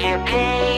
You pay